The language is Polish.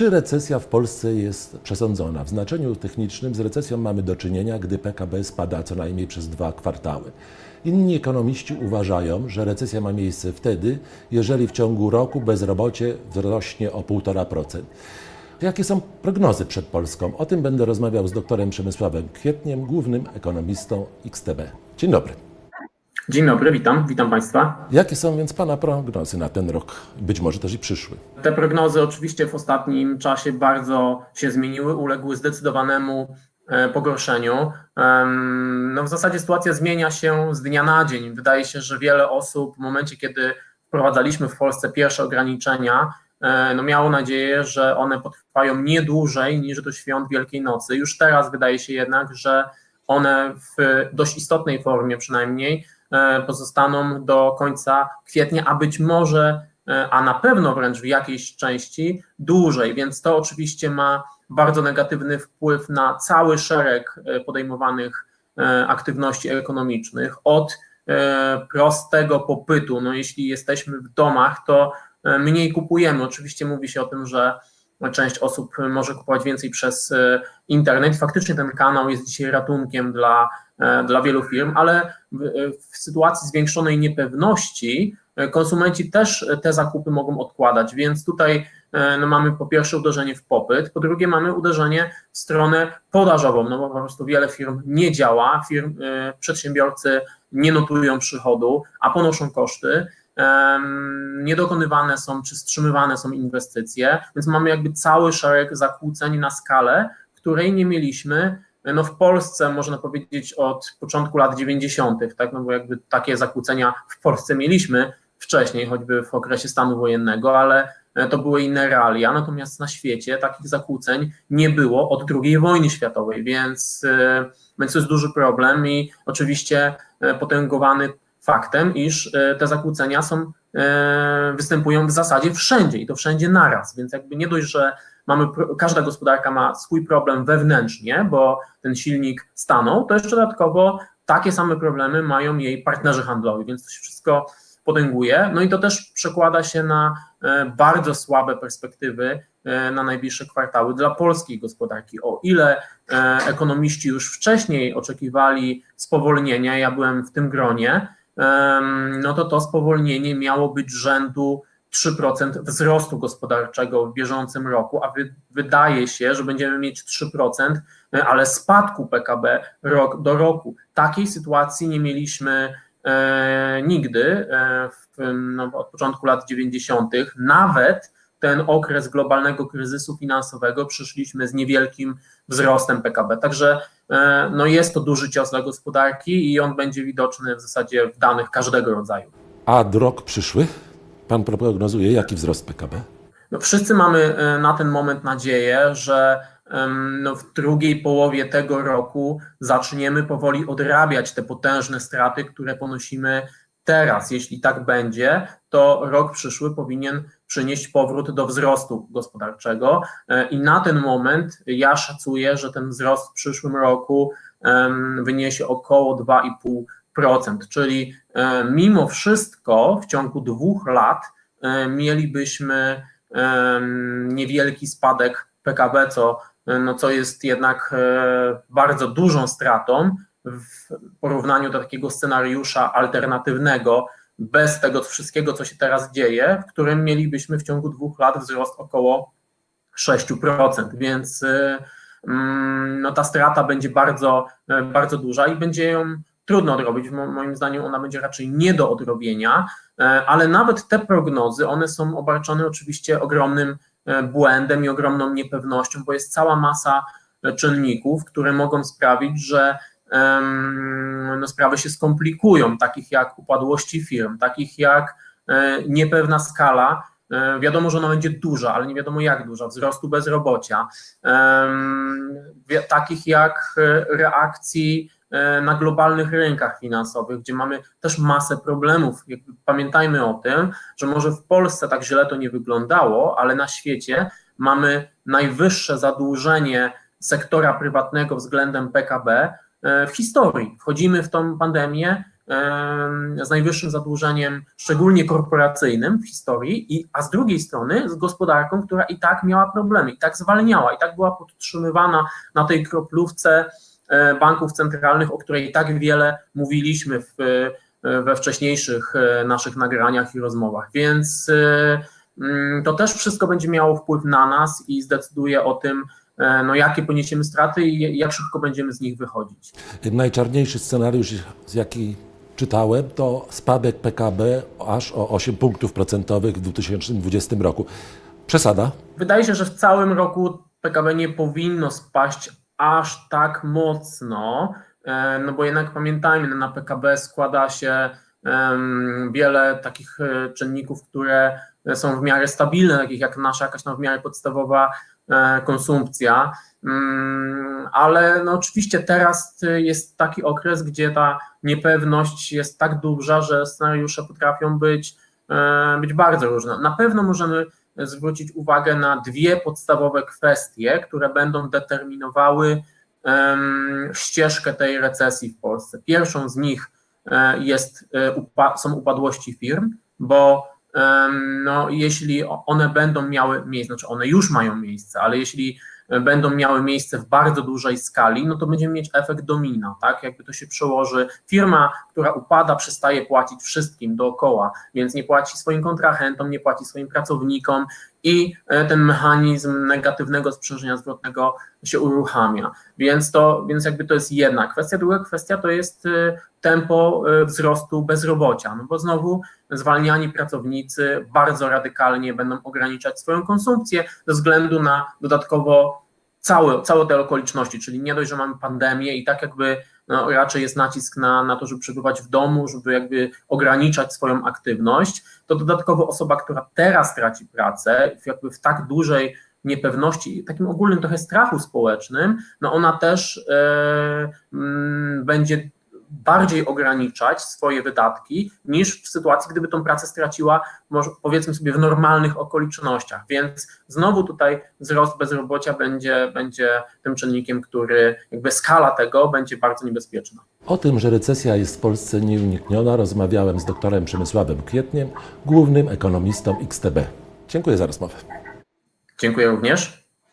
Czy recesja w Polsce jest przesądzona? W znaczeniu technicznym z recesją mamy do czynienia, gdy PKB spada co najmniej przez dwa kwartały. Inni ekonomiści uważają, że recesja ma miejsce wtedy, jeżeli w ciągu roku bezrobocie wzrośnie o 1,5%. Jakie są prognozy przed Polską? O tym będę rozmawiał z doktorem Przemysławem Kwietniem, głównym ekonomistą XTB. Dzień dobry. Dzień dobry, witam, witam Państwa. Jakie są więc Pana prognozy na ten rok, być może też i przyszły? Te prognozy oczywiście w ostatnim czasie bardzo się zmieniły, uległy zdecydowanemu e, pogorszeniu. No w zasadzie sytuacja zmienia się z dnia na dzień. Wydaje się, że wiele osób w momencie, kiedy wprowadzaliśmy w Polsce pierwsze ograniczenia, e, no miało nadzieję, że one potrwają nie dłużej niż do świąt Wielkiej Nocy. Już teraz wydaje się jednak, że one w dość istotnej formie przynajmniej pozostaną do końca kwietnia, a być może, e, a na pewno wręcz w jakiejś części dłużej, więc to oczywiście ma bardzo negatywny wpływ na cały szereg e, podejmowanych aktywności ekonomicznych, od prostego popytu. No, jeśli jesteśmy w domach, to mniej kupujemy. Oczywiście mówi się o tym, że część osób może kupować więcej przez internet. Faktycznie ten kanał jest dzisiaj ratunkiem dla E, dla wielu firm, ale w, w sytuacji zwiększonej niepewności e, konsumenci też te zakupy mogą odkładać, więc tutaj e, no, mamy po pierwsze uderzenie w popyt, po drugie mamy uderzenie w stronę podażową, no bo po prostu wiele firm nie działa, firm, przedsiębiorcy nie notują przychodu, a ponoszą koszty, niedokonywane są czy wstrzymywane są inwestycje, więc mamy jakby cały szereg zakłóceń na skalę, której nie mieliśmy no w Polsce można powiedzieć od początku lat 90., tak, no bo jakby takie zakłócenia w Polsce mieliśmy wcześniej, choćby w okresie stanu wojennego, ale e, to były inne realia, natomiast na świecie takich zakłóceń nie było od II wojny światowej, więc, e, więc to jest duży problem i oczywiście e, potęgowany faktem, iż te zakłócenia są, występują w zasadzie wszędzie i to wszędzie naraz, więc jakby nie dość, że mamy, każda gospodarka ma swój problem wewnętrznie, bo ten silnik stanął, to jeszcze dodatkowo takie same problemy mają jej partnerzy handlowi, więc to się wszystko potęguje. No i to też przekłada się na e, bardzo słabe perspektywy e, na najbliższe kwartały dla polskiej gospodarki. O ile e, ekonomiści już wcześniej oczekiwali spowolnienia, ja byłem w tym gronie, no to to spowolnienie miało być rzędu 3% wzrostu gospodarczego w bieżącym roku, a wy, wydaje się, że będziemy mieć 3%, ale spadku PKB rok do roku. Takiej sytuacji nie mieliśmy e, nigdy e, w, no, od początku lat 90., nawet ten okres globalnego kryzysu finansowego przyszliśmy z niewielkim wzrostem PKB. Także e, no, jest to duży cios dla gospodarki i on będzie widoczny w zasadzie w danych każdego rodzaju. A rok przyszły? Pan prognozuje jaki wzrost PKB? No wszyscy mamy e, na ten moment nadzieję, że no w drugiej połowie tego roku zaczniemy powoli odrabiać te potężne straty, które ponosimy teraz. Jeśli tak będzie, to rok przyszły powinien przynieść powrót do wzrostu gospodarczego e, i na ten moment ja szacuję, że ten wzrost w przyszłym roku wyniesie około 2,5% czyli mimo wszystko w ciągu dwóch lat e, mielibyśmy e, niewielki spadek PKB, co, no, co jest jednak bardzo dużą stratą w porównaniu do takiego scenariusza alternatywnego, bez tego wszystkiego, co się teraz dzieje, w którym mielibyśmy w ciągu dwóch lat wzrost około 6%, więc mm, no, ta strata będzie bardzo, bardzo duża i będzie ją trudno odrobić. Moim zdaniem ona będzie raczej nie do odrobienia, e, ale nawet te prognozy, one są obarczone oczywiście ogromnym e, błędem i ogromną niepewnością, bo jest cała masa e, czynników, które mogą sprawić, że no, sprawy się skomplikują, takich jak upadłości firm, takich jak niepewna skala. Wiadomo, że ona będzie duża, ale nie wiadomo jak duża, wzrostu bezrobocia, takich jak reakcji na globalnych rynkach finansowych, gdzie mamy też masę problemów. Pamiętajmy o tym, że może w Polsce tak źle to nie wyglądało, ale na świecie mamy najwyższe zadłużenie sektora prywatnego względem PKB e, w historii. Wchodzimy w tą pandemię z najwyższym zadłużeniem, szczególnie korporacyjnym w historii, i, a z drugiej strony z gospodarką, która i tak miała problemy, i tak zwalniała, i tak była podtrzymywana na tej kroplówce e, banków centralnych, o której tak wiele mówiliśmy w, e, we wcześniejszych e, naszych nagraniach i rozmowach. Więc mm, to też wszystko będzie miało wpływ na nas i zdecyduje o tym, no, jakie poniesiemy straty i jak szybko będziemy z nich wychodzić. Najczarniejszy scenariusz, jaki czytałem, to spadek PKB aż o 8 punktów procentowych w 2020 roku. Przesada? Wydaje się, że w całym roku PKB nie powinno spaść aż tak mocno, e, no bo jednak pamiętajmy, no na PKB składa się wiele takich e, czynników, które są w miarę stabilne, takich jak nasza jakaś no w miarę podstawowa e, konsumpcja. Mm, ale no oczywiście teraz jest taki okres, gdzie ta niepewność jest tak duża, że scenariusze potrafią być, być bardzo różne. Na pewno możemy zwrócić uwagę na dwie podstawowe kwestie, które będą determinowały ścieżkę tej recesji w Polsce. Pierwszą z nich e, jest, e, są upadłości firm, bo no, jeśli one będą miały miejsce, znaczy one już mają miejsce, ale jeśli będą miały miejsce w bardzo dużej skali, no to będziemy mieć efekt domina, tak? Jakby to się przełoży. Firma, która upada, przestaje płacić wszystkim dookoła, więc nie płaci swoim kontrahentom, nie płaci swoim pracownikom i e, ten mechanizm negatywnego sprzężenia zwrotnego się uruchamia. Więc to, więc jakby to jest jedna kwestia. Druga kwestia to jest e, tempo e, wzrostu bezrobocia, no bo znowu zwalniani pracownicy bardzo radykalnie będą ograniczać swoją konsumpcję ze względu na dodatkowo całe, całe te okoliczności, czyli nie dość, że mamy pandemię i tak jakby no, raczej jest nacisk na, na to, żeby przebywać w domu, żeby jakby ograniczać swoją aktywność, to dodatkowo osoba, która teraz traci pracę, jakby w tak dużej niepewności, takim ogólnym trochę strachu społecznym, no ona też m, będzie bardziej ograniczać swoje wydatki niż w sytuacji, gdyby tą pracę straciła, może powiedzmy sobie, w normalnych okolicznościach. Więc znowu tutaj wzrost bezrobocia będzie, będzie tym czynnikiem, który jakby skala tego będzie bardzo niebezpieczna. O tym, że recesja jest w Polsce nieunikniona, rozmawiałem z doktorem Przemysławem Kwietniem, głównym ekonomistą XTB. Dziękuję za rozmowę. Dziękuję również.